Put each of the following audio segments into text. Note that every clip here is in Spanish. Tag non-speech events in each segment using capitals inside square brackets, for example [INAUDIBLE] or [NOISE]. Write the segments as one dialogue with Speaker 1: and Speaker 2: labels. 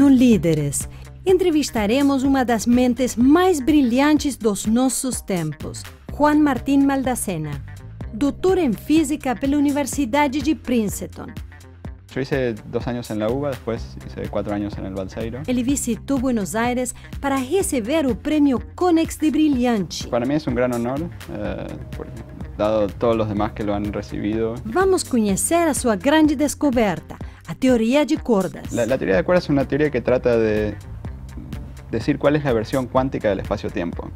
Speaker 1: No Líderes, entrevistaremos uma das mentes mais brilhantes dos nossos tempos, Juan Martín Maldacena, doutor em física pela Universidade de Princeton.
Speaker 2: Hice dos años en la UBA, después hice cuatro años en el Balseiro.
Speaker 1: Ele visitou Buenos Aires para receber o prêmio Conex de Brilhante.
Speaker 2: Para mí es un gran honor, eh, dado todos los demás que lo han recibido.
Speaker 1: Vamos conhecer a sua grande descoberta, a teoria de cordas.
Speaker 2: La, la teoría de cuerdas es una teoría que trata de decir cuál es la versión cuántica del espacio-tiempo.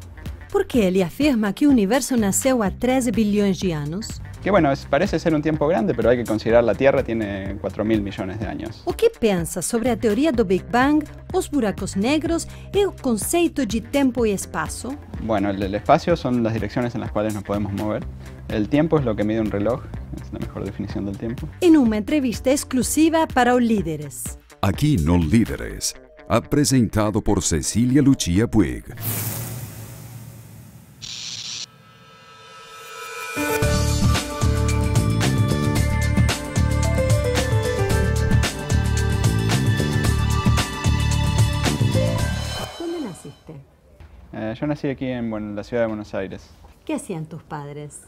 Speaker 1: Porque ele afirma que o universo nasceu há 13 bilhões de anos.
Speaker 2: Que bueno, es- parece ser un tiempo grande, pero hay que considerar la Tierra tiene 4 mil millones de años.
Speaker 1: O que pensa sobre a teoria do Big Bang, os buracos negros e o conceito de tempo e espaço?
Speaker 2: Bueno, el, el espacio son las direcciones en las cuales nos podemos mover. El tiempo es lo que mide un reloj, es la mejor definición del tiempo.
Speaker 1: Em uma entrevista exclusiva para o Líderes.
Speaker 3: Aqui no Líderes, apresentado por Cecília Lucia Puig.
Speaker 2: Eh, yo nací aquí en bueno, la ciudad de Buenos Aires.
Speaker 1: ¿Qué hacían tus padres?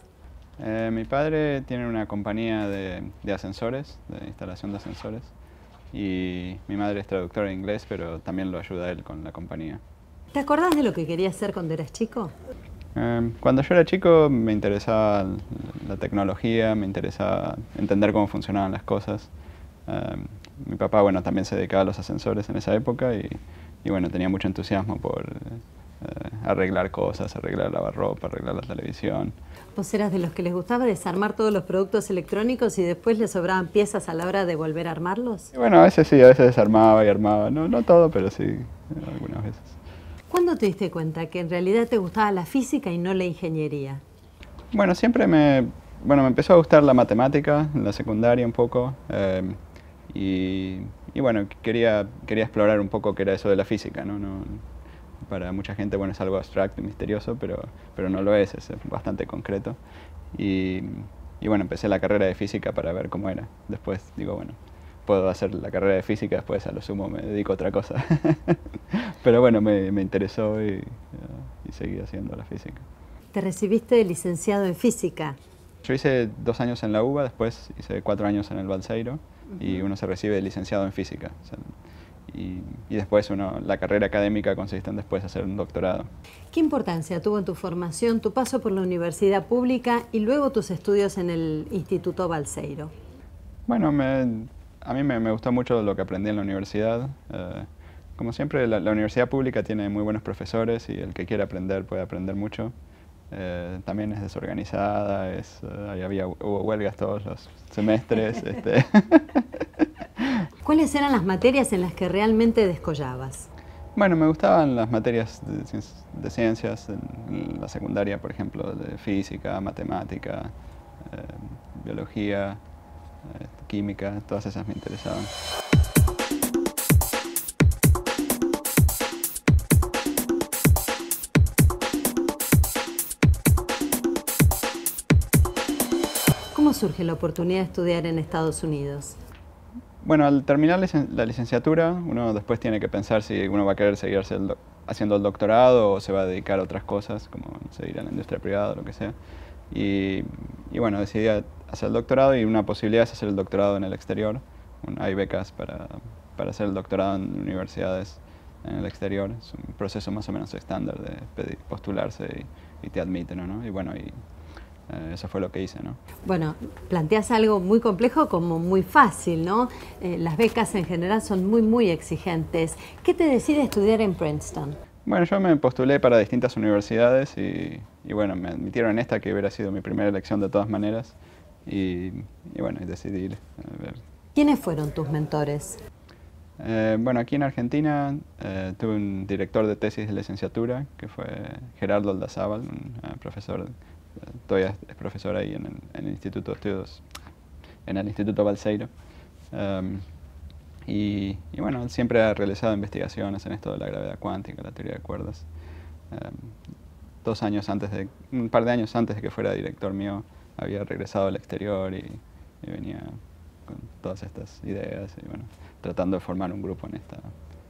Speaker 2: Eh, mi padre tiene una compañía de, de ascensores, de instalación de ascensores, y mi madre es traductora de inglés, pero también lo ayuda él con la compañía.
Speaker 1: ¿Te acordás de lo que querías ser cuando eras chico?
Speaker 2: Eh, cuando yo era chico me interesaba la tecnología, me interesaba entender cómo funcionaban las cosas. Eh, mi papá, bueno, también se dedicaba a los ascensores en esa época y, y, bueno, tenía mucho entusiasmo por eh, arreglar cosas, arreglar lavarropa, arreglar la televisión.
Speaker 1: Vos eras de los que les gustaba desarmar todos los productos electrónicos y después les sobraban piezas a la hora de volver a armarlos.
Speaker 2: Y bueno, a veces sí, a veces desarmaba y armaba, no, no todo, pero sí, algunas veces.
Speaker 1: ¿Cuándo te diste cuenta que en realidad te gustaba la física y no la ingeniería?
Speaker 2: Bueno, siempre me, bueno, me empezó a gustar la matemática en la secundaria un poco eh, y, y bueno, quería, quería explorar un poco qué era eso de la física, ¿no? No- para mucha gente, bueno, es algo abstracto y misterioso, pero, pero no lo es, es bastante concreto. Y, y bueno, empecé la carrera de física para ver cómo era. Después digo, bueno, puedo hacer la carrera de física, después a lo sumo me dedico a otra cosa. [LAUGHS] pero bueno, me, me interesó y, y seguí haciendo la física.
Speaker 1: Te recibiste de licenciado en física.
Speaker 2: Yo hice dos años en la UBA, después hice cuatro años en el Balseiro y uno se recibe de licenciado en física. o sea, y, y después uno, la carrera académica consiste en después hacer un doctorado.
Speaker 1: ¿Qué importancia tuvo en tu formación tu paso por la universidad pública y luego tus estudios en el Instituto Balseiro?
Speaker 2: Bueno, me- a mí me, me gustó mucho lo que aprendí en la universidad. eh, como siempre, la, la universidad pública tiene muy buenos profesores y el que quiere aprender puede aprender mucho. Eh, también es desorganizada, es, eh, había, hubo huelgas todos los semestres. [LAUGHS] este. [LAUGHS]
Speaker 1: ¿Cuáles eran las materias en las que realmente descollabas?
Speaker 2: Bueno, me gustaban las materias de, cienci- de ciencias, en la secundaria, por ejemplo, de física, matemática, eh, biología, eh, química, todas esas me interesaban.
Speaker 1: ¿Cómo surge la oportunidad de estudiar en Estados Unidos?
Speaker 2: Bueno, al terminar la licenciatura, uno después tiene que pensar si uno va a querer seguir haciendo el doctorado o se va a dedicar a otras cosas, como seguir a la industria privada o lo que sea. Y, y bueno, decidí hacer el doctorado y una posibilidad es hacer el doctorado en el exterior. Un- hay becas para, para hacer el doctorado en universidades en el exterior. Es un proceso más o menos estándar de pedir- postularse y, y te admiten, ¿no? Y bueno, y, eh, eso fue lo que hice, ¿no?
Speaker 1: Bueno, planteas algo muy complejo como muy fácil, ¿no? Eh, las becas en general son muy, muy exigentes. ¿Qué te decide estudiar en Princeton?
Speaker 2: Bueno, yo me postulé para distintas universidades y, y bueno, me admitieron en esta que hubiera sido mi primera elección de todas maneras. Y, y bueno, decidí ir a ver.
Speaker 1: ¿Quiénes fueron tus mentores?
Speaker 2: Eh, bueno, aquí en Argentina eh, tuve un director de tesis de licenciatura que fue Gerardo Aldazábal, un eh, profesor, eh, todavía es profesor ahí en el, en el Instituto de Estudios, en el Instituto Balseiro. Um, y, y bueno, él siempre ha realizado investigaciones en esto de la gravedad cuántica, la teoría de cuerdas. Um, dos años antes de, un par de años antes de que fuera director mío, había regresado al exterior y, y venía con todas estas ideas y bueno, tratando de formar un grupo en esta,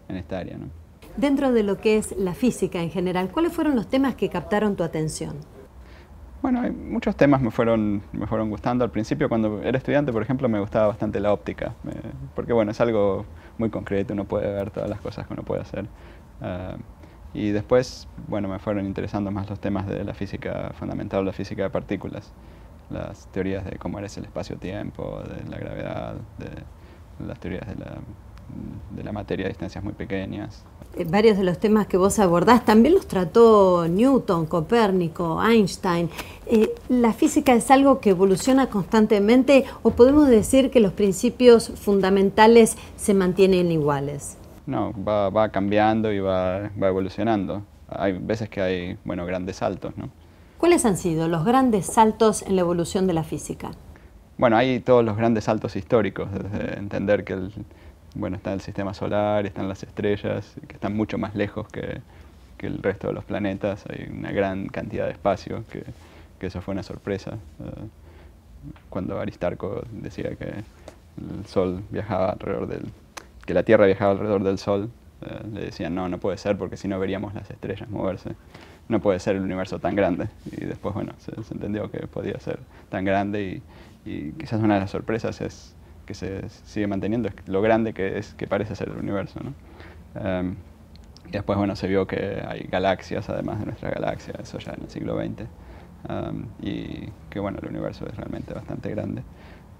Speaker 2: en esta área. ¿no?
Speaker 1: Dentro de lo que es la física en general, ¿cuáles fueron los temas que captaron tu atención?
Speaker 2: Bueno, muchos temas me fueron, me fueron gustando. Al principio, cuando era estudiante, por ejemplo, me gustaba bastante la óptica, porque bueno, es algo muy concreto, uno puede ver todas las cosas que uno puede hacer. Ah, y después, bueno, me fueron interesando más los temas de la física fundamental, la física de partículas, las teorías de cómo es el espacio-tiempo, de la gravedad, de las teorías de la, de la materia a distancias muy pequeñas.
Speaker 1: Eh, varios de los temas que vos abordás también los trató Newton, Copérnico, Einstein. Eh, ¿La física es algo que evoluciona constantemente o podemos decir que los principios fundamentales se mantienen iguales?
Speaker 2: No, va, va cambiando y va, va, evolucionando. Hay veces que hay bueno, grandes saltos. ¿no?
Speaker 1: ¿Cuáles han sido los grandes saltos en la evolución de la física?
Speaker 2: Bueno, hay todos los grandes saltos históricos, desde entender que el, bueno, está el sistema solar, están las estrellas, que están mucho más lejos que, que, el resto de los planetas, hay una gran cantidad de espacio, que, que eso fue una sorpresa. Eh, cuando Aristarco decía que el Sol viajaba alrededor del que la Tierra viajaba alrededor del Sol, eh, le decían, no, no puede ser porque si no veríamos las estrellas moverse. No puede ser el universo tan grande. Y después, bueno, se, entendió que podía ser tan grande y, y, quizás una de las sorpresas es que se sigue manteniendo es lo grande que es que parece ser el universo. ¿no? Em, y después, bueno, se vio que hay galaxias, además de nuestra galaxia, eso ya en el siglo XX. Em, y que, bueno, el universo es realmente bastante grande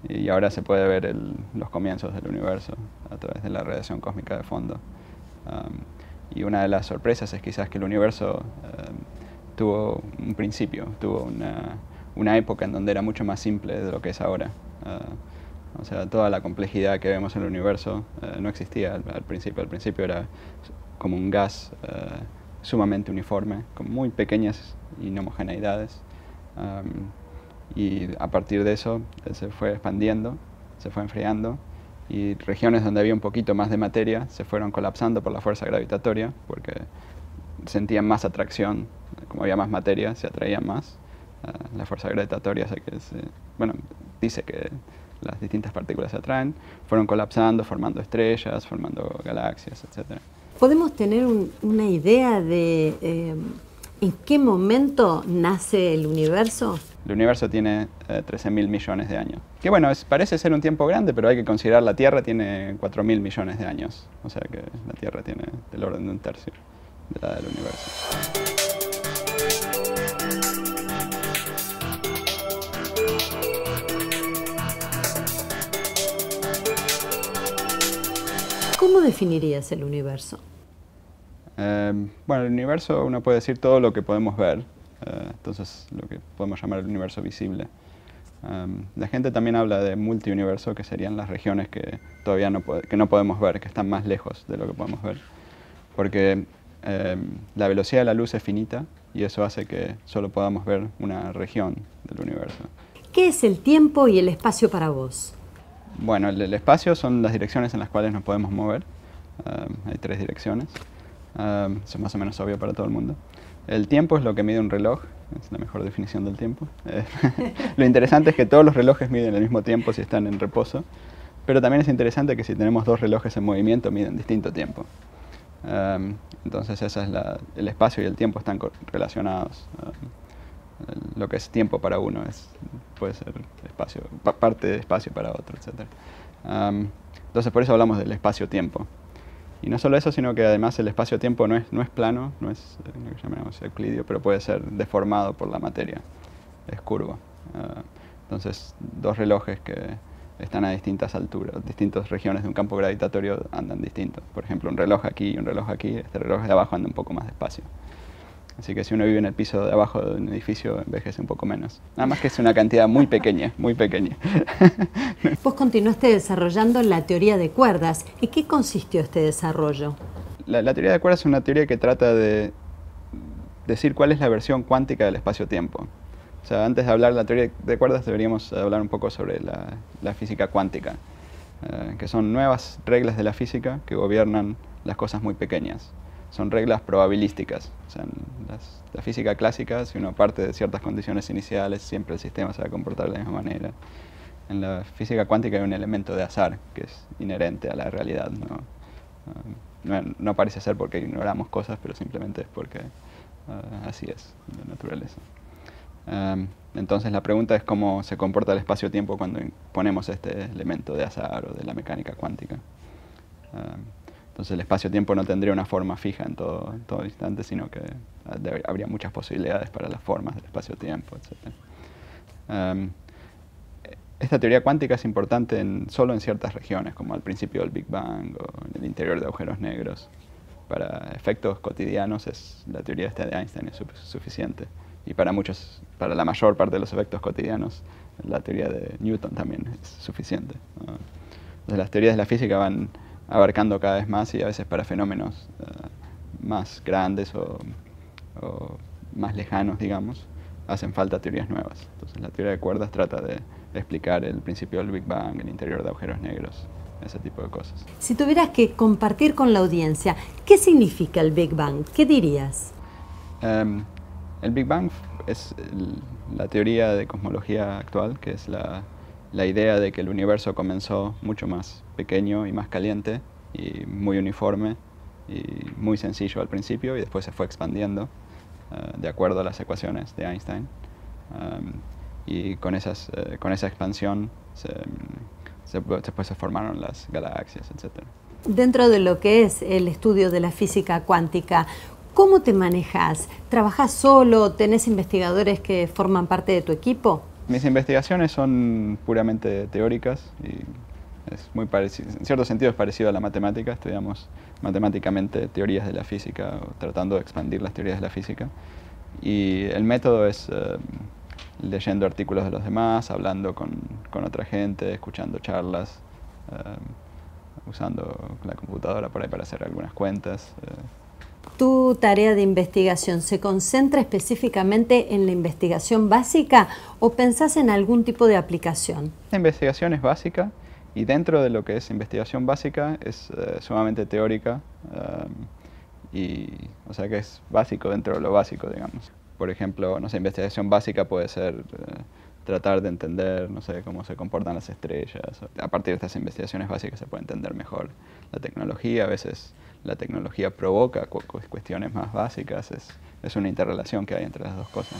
Speaker 2: y ahora se puede ver los comienzos del universo a través de la radiación cósmica de fondo. Um, y una de las sorpresas es quizás que el universo um, tuvo un principio, tuvo una, una, época en donde era mucho más simple de lo que es ahora. Uh, o sea, toda la complejidad que vemos en el universo uh, no existía al, principio. Al principio era como un gas uh, sumamente uniforme, con muy pequeñas inhomogeneidades. Um, y a partir de eso eh, se fue expandiendo, se fue enfriando y regiones donde había un poquito más de materia se fueron colapsando por la fuerza gravitatoria porque sentían más atracción, como había más materia se atraían más. Eh, la fuerza gravitatoria que bueno, dice que las distintas partículas se atraen, fueron colapsando, formando estrellas, formando galaxias, etc.
Speaker 1: ¿Podemos tener una idea de eh, en qué momento nace el universo?
Speaker 2: El universo tiene 13 eh, mil millones de años. Que bueno, parece ser un tiempo grande, pero hay que considerar la Tierra tiene 4 mil millones de años. O sea que la Tierra tiene del orden de un tercio de la del universo.
Speaker 1: Definirías el universo?
Speaker 2: Eh, bueno, el universo uno puede decir todo lo que podemos ver, eh, entonces lo que podemos llamar el universo visible. Um, la gente también habla de multiuniverso, que serían las regiones que todavía no, que no podemos ver, que están más lejos de lo que podemos ver. Porque um, la velocidad de la luz es finita y eso hace que solo podamos ver una región del universo.
Speaker 1: ¿Qué es el tiempo y el espacio para vos?
Speaker 2: Bueno, el, espacio son las direcciones en las cuales nos podemos mover. Um, hay tres direcciones. eso es más o menos obvio para todo el mundo. El tiempo es lo que mide un reloj, es la mejor definición del tiempo. Eh, [LAUGHS] lo interesante es que todos los relojes miden el mismo tiempo si están en reposo, pero también es interesante que si tenemos dos relojes en movimiento miden distinto tiempo. entonces esa es el espacio y el tiempo están relacionados. lo que es tiempo para uno es, puede ser espacio, parte de espacio para otro, etc. entonces por eso hablamos del espacio-tiempo. Y no solo eso, sino que además el espacio-tiempo no es, no es plano, no es eh, lo que llamamos euclidio, pero puede ser deformado por la materia, es curvo. Ah, entonces, dos relojes que están a distintas alturas, distintas regiones de un campo gravitatorio andan distintos. Por ejemplo, un reloj aquí y un reloj aquí, este reloj de abajo anda un poco más despacio. Así que si uno vive en el piso de abajo de un edificio, envejece un poco menos. Nada más que es una cantidad muy pequeña, muy pequeña. [LAUGHS]
Speaker 1: Vos continuaste desarrollando la teoría de cuerdas. ¿En qué consistió este desarrollo?
Speaker 2: La, teoría de cuerdas es una teoría que trata de decir cuál es la versión cuántica del espacio-tiempo. O sea, antes de hablar de la teoría de cuerdas deberíamos hablar un poco sobre la, física cuántica, eh, que son nuevas reglas de la física que gobiernan las cosas muy pequeñas son reglas probabilísticas. O sea, en la física clásica, si uno parte de ciertas condiciones iniciales, siempre el sistema se va a comportar de la misma manera. En la física cuántica hay un elemento de azar que es inherente a la realidad. ¿no? Ah, no, parece ser porque ignoramos cosas, pero simplemente es porque ah, así es la naturaleza. entonces la pregunta es cómo se comporta el espacio-tiempo cuando ponemos este elemento de azar o de la mecánica cuántica. Entonces el espacio-tiempo no tendría una forma fija en todo, en instante, sino que ah, habría muchas posibilidades para las formas del espacio-tiempo, etc. Esta teoría cuántica es importante solo en ciertas regiones, como al principio del Big Bang o en el interior de agujeros negros. Para efectos cotidianos es, la teoría de Einstein es suficiente. Y para muchos, para la mayor parte de los efectos cotidianos, la teoría de Newton también es suficiente. Entonces las teorías de la física van abarcando cada vez más y a veces para fenómenos eh, más grandes o, o más lejanos, digamos, hacen falta teorías nuevas. Entonces la teoría de cuerdas trata de explicar el principio del Big Bang, el interior de agujeros negros, ese tipo de cosas.
Speaker 1: Si tuvieras que compartir con la audiencia, ¿qué significa el Big Bang? ¿Qué dirías?
Speaker 2: Em, el Big Bang es la teoría de cosmología actual, que es la, la, idea de que el universo comenzó mucho más pequeño y más caliente y muy uniforme y muy sencillo al principio y después se fue expandiendo eh, de acuerdo a las ecuaciones de Einstein. Y con, esas, eh, con esa expansión se, se, después se formaron las galaxias, etc.
Speaker 1: Dentro de lo que es el estudio de la física cuántica, ¿cómo te manejas? ¿Trabajas solo? ¿Tenés investigadores que forman parte de tu equipo?
Speaker 2: Mis investigaciones son puramente teóricas y es muy parecido, en cierto sentido es parecido a la matemática, estudiamos matemáticamente teorías de la física, tratando de expandir las teorías de la física. Y el método es eh, leyendo artículos de los demás, hablando con, con otra gente, escuchando charlas, eh, usando la computadora por ahí para hacer algunas cuentas. Eh.
Speaker 1: ¿Tu tarea de investigación se concentra específicamente en la investigación básica o pensás en algún tipo de aplicación?
Speaker 2: La investigación es básica y dentro de lo que es investigación básica es eh, sumamente teórica y o sea que es básico dentro de lo básico, digamos por ejemplo, no sé, investigación básica puede ser eh, tratar de entender, no sé, cómo se comportan las estrellas. A partir de estas investigaciones básicas se puede entender mejor la tecnología. A veces la tecnología provoca cuestiones más básicas. Es, es una interrelación que hay entre las dos cosas.